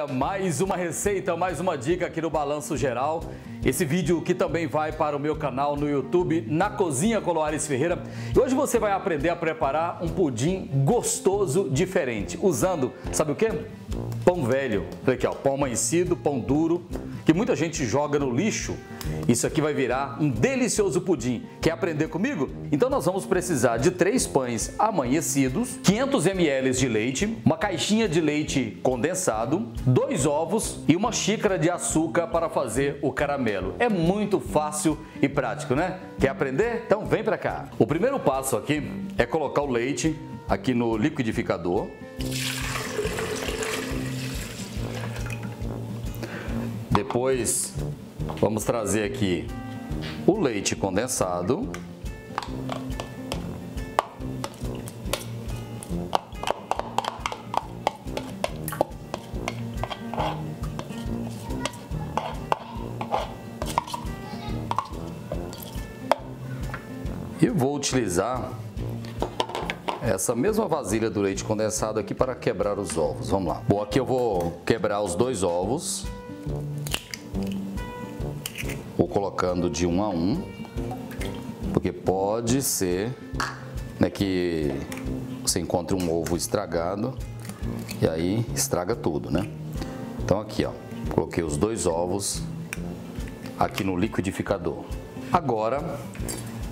Olha, mais uma receita, mais uma dica aqui no Balanço Geral. Esse vídeo que também vai para o meu canal no YouTube, Na Cozinha com Ferreira. E hoje você vai aprender a preparar um pudim gostoso, diferente, usando, sabe o que? Pão velho. Aqui, ó, pão amanhecido, pão duro, que muita gente joga no lixo. Isso aqui vai virar um delicioso pudim. Quer aprender comigo? Então nós vamos precisar de três pães amanhecidos, 500 ml de leite, uma caixinha de leite condensado, dois ovos e uma xícara de açúcar para fazer o caramelo. É muito fácil e prático, né? Quer aprender? Então vem para cá. O primeiro passo aqui é colocar o leite aqui no liquidificador. Depois vamos trazer aqui o leite condensado. E vou utilizar essa mesma vasilha do leite condensado aqui para quebrar os ovos. Vamos lá. Bom, aqui eu vou quebrar os dois ovos. Colocando de um a um, porque pode ser né, que você encontre um ovo estragado e aí estraga tudo, né? Então aqui, ó, coloquei os dois ovos aqui no liquidificador. Agora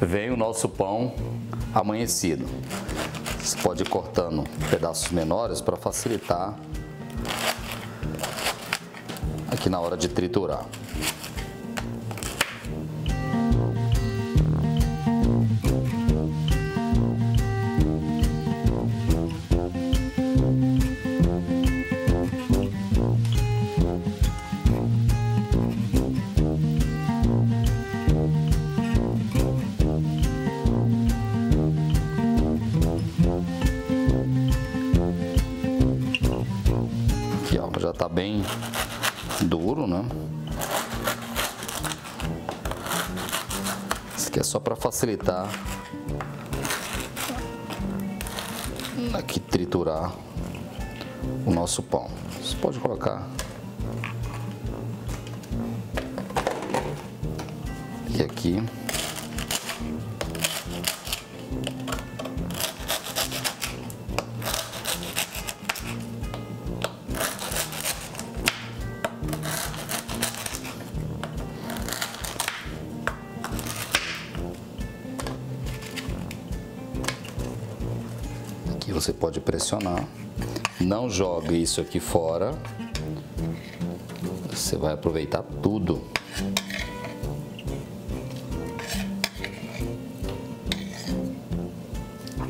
vem o nosso pão amanhecido. Você pode ir cortando pedaços menores para facilitar aqui na hora de triturar. Bem duro, né? Isso aqui é só para facilitar aqui triturar o nosso pão. Você pode colocar e aqui você pode pressionar. Não jogue isso aqui fora. Você vai aproveitar tudo.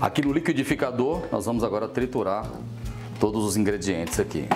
Aqui no liquidificador, nós vamos agora triturar todos os ingredientes aqui.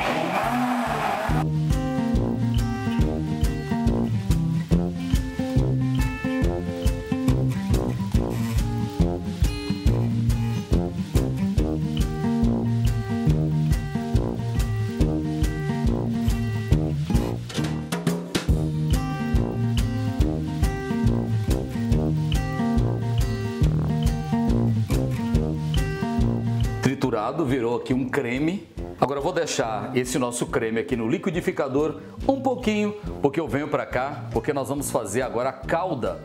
Virou aqui um creme. Agora eu vou deixar esse nosso creme aqui no liquidificador um pouquinho, porque eu venho para cá, porque nós vamos fazer agora a calda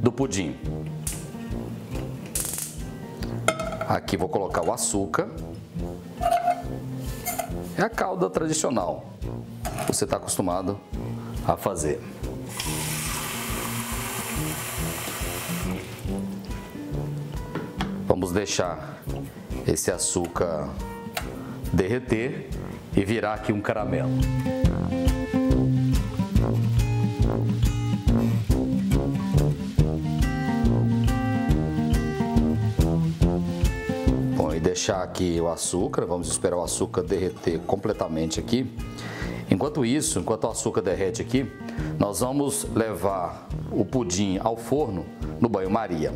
do pudim. Aqui vou colocar o açúcar. É a calda tradicional. Você está acostumado a fazer. Vamos deixar esse açúcar derreter e virar aqui um caramelo. Bom, e deixar aqui o açúcar, vamos esperar o açúcar derreter completamente aqui. Enquanto isso, enquanto o açúcar derrete aqui, nós vamos levar o pudim ao forno no banho-maria.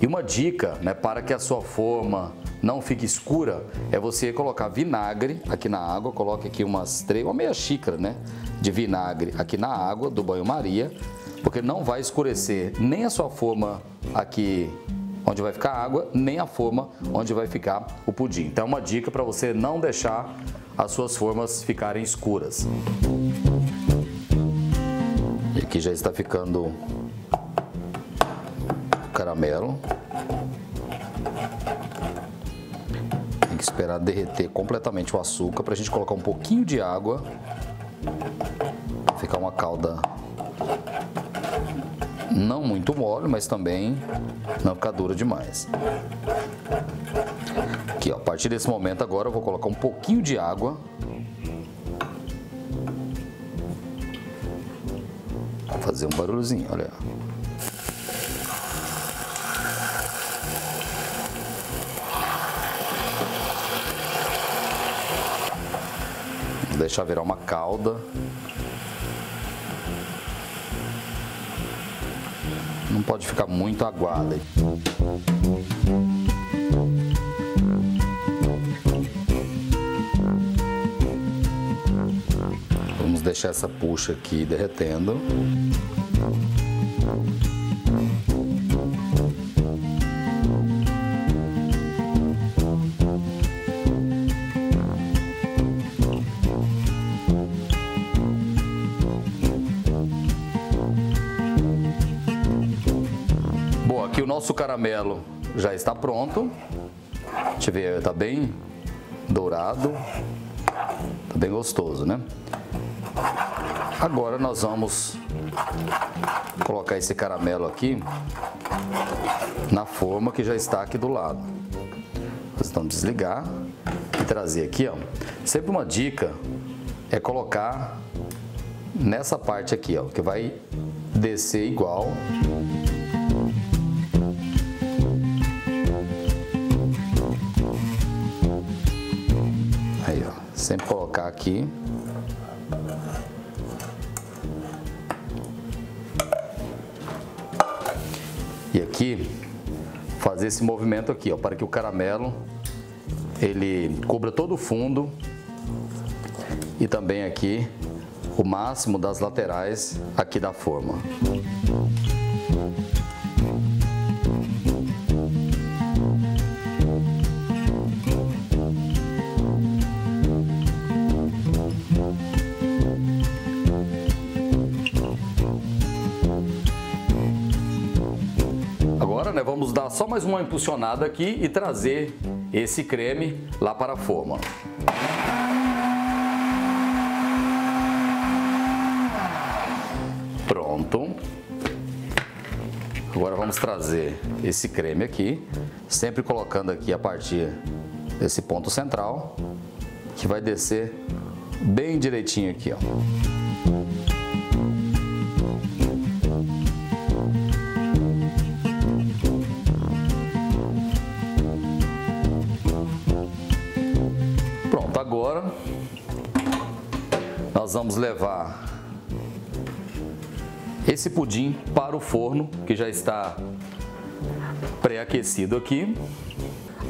E uma dica né, para que a sua forma não fique escura é você colocar vinagre aqui na água, coloque aqui umas três, uma meia xícara né, de vinagre aqui na água do banho-maria, porque não vai escurecer nem a sua forma aqui onde vai ficar a água, nem a forma onde vai ficar o pudim. Então é uma dica para você não deixar as suas formas ficarem escuras. E aqui já está ficando caramelo. Tem que esperar derreter completamente o açúcar para a gente colocar um pouquinho de água. Ficar uma calda não muito mole, mas também não ficar dura demais. Aqui, ó, a partir desse momento agora eu vou colocar um pouquinho de água. Fazer um barulhozinho, olha. Vou deixar virar uma calda. Não pode ficar muito aguada. Vamos deixar essa puxa aqui derretendo. Bom, aqui o nosso caramelo já está pronto. Deixa eu ver, tá bem dourado. Tá bem gostoso, né? Agora nós vamos colocar esse caramelo aqui na forma que já está aqui do lado. Nós vamos desligar e trazer aqui, ó. Sempre uma dica é colocar nessa parte aqui, ó, que vai descer igual. Aí, ó, sempre colocar aqui. E aqui fazer esse movimento aqui, ó, para que o caramelo ele cubra todo o fundo e também aqui o máximo das laterais aqui da forma. Só mais uma impulsionada aqui e trazer esse creme lá para a forma. Pronto. Agora vamos trazer esse creme aqui, sempre colocando aqui a partir desse ponto central, que vai descer bem direitinho aqui, ó. Pronto, agora nós vamos levar esse pudim para o forno que já está pré-aquecido aqui.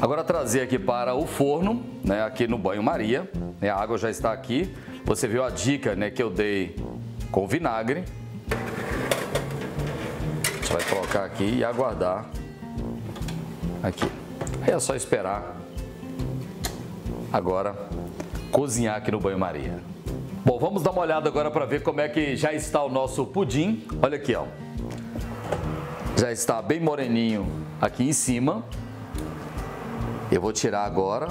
Agora trazer aqui para o forno, né, aqui no banho-maria. Né, a água já está aqui. Você viu a dica né, que eu dei com vinagre. A gente vai colocar aqui e aguardar aqui. Aí é só esperar agora cozinhar aqui no banho-maria. Bom, vamos dar uma olhada agora para ver como é que já está o nosso pudim. Olha aqui, ó. Já está bem moreninho aqui em cima. Eu vou tirar agora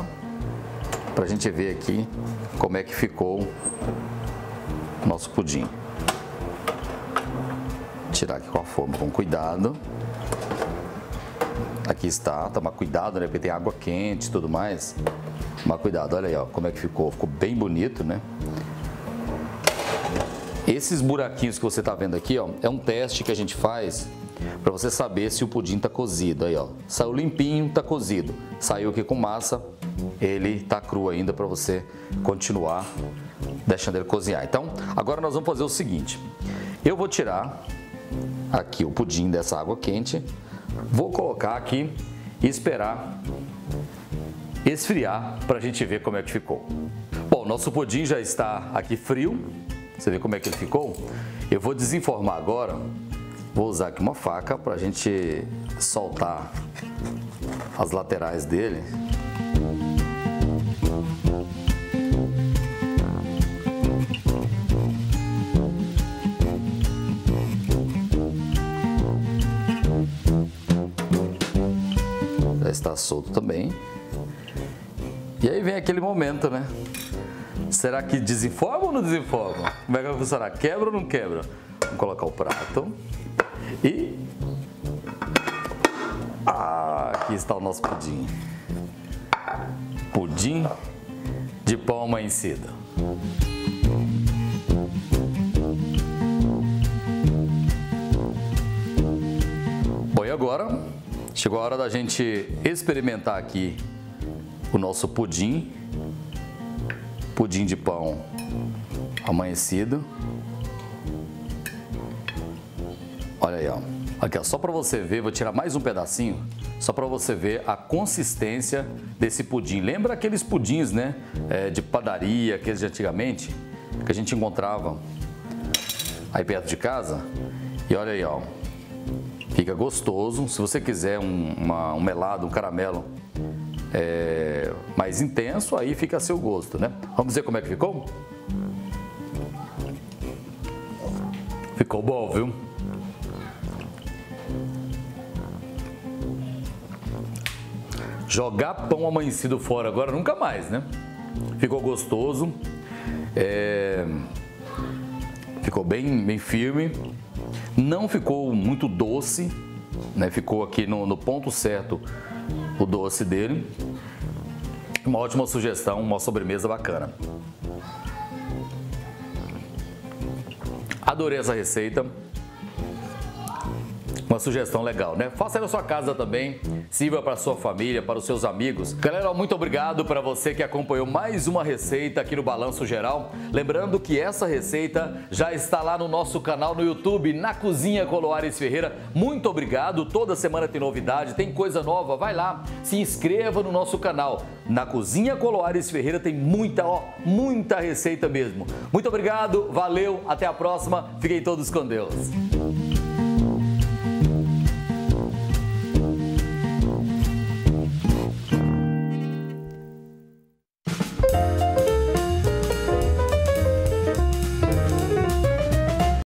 para a gente ver aqui como é que ficou nosso pudim. Tirar aqui com a forma com cuidado. Aqui está, toma cuidado, né? Porque tem água quente e tudo mais. Mas cuidado, olha aí, ó, como é que ficou. Ficou bem bonito, né? Esses buraquinhos que você está vendo aqui, ó, é um teste que a gente faz para você saber se o pudim está cozido. Aí, ó, saiu limpinho, está cozido. Saiu aqui com massa, ele está cru ainda para você continuar deixando ele cozinhar. Então, agora nós vamos fazer o seguinte. Eu vou tirar aqui o pudim dessa água quente, vou colocar aqui e esperar esfriar para a gente ver como é que ficou. Bom, nosso pudim já está aqui frio, você vê como é que ele ficou? Eu vou desenformar agora, vou usar aqui uma faca para a gente soltar as laterais dele. Está solto também. E aí vem aquele momento, né? Será que desenforma ou não desenforma? Como é que vai funcionar? Quebra ou não quebra? Vamos colocar o prato. E... Ah, aqui está o nosso pudim. Pudim de pão amanhecido. Bom, e agora chegou a hora da gente experimentar aqui o nosso pudim, pudim de pão amanhecido. Olha aí, ó. Aqui, ó, só para você ver, vou tirar mais um pedacinho, só para você ver a consistência desse pudim. Lembra aqueles pudins, né, é, de padaria, aqueles de antigamente, que a gente encontrava aí perto de casa? E olha aí, ó, fica gostoso. Se você quiser um, uma, um melado, um caramelo é, mais intenso, aí fica a seu gosto, né? Vamos ver como é que ficou? Ficou bom, viu? Jogar pão amanhecido fora agora nunca mais, né? Ficou gostoso, é... ficou bem, bem firme, não ficou muito doce, né? Ficou aqui no, no ponto certo o doce dele. Uma ótima sugestão, uma sobremesa bacana. Adorei essa receita uma sugestão legal, né? Faça na sua casa também, sirva para sua família, para os seus amigos. Galera, muito obrigado para você que acompanhou mais uma receita aqui no Balanço Geral. Lembrando que essa receita já está lá no nosso canal no YouTube, na Cozinha Coloares Ferreira. Muito obrigado, toda semana tem novidade, tem coisa nova, vai lá, se inscreva no nosso canal. Na Cozinha Coloares Ferreira tem muita, ó, muita receita mesmo. Muito obrigado, valeu, até a próxima, fiquem todos com Deus.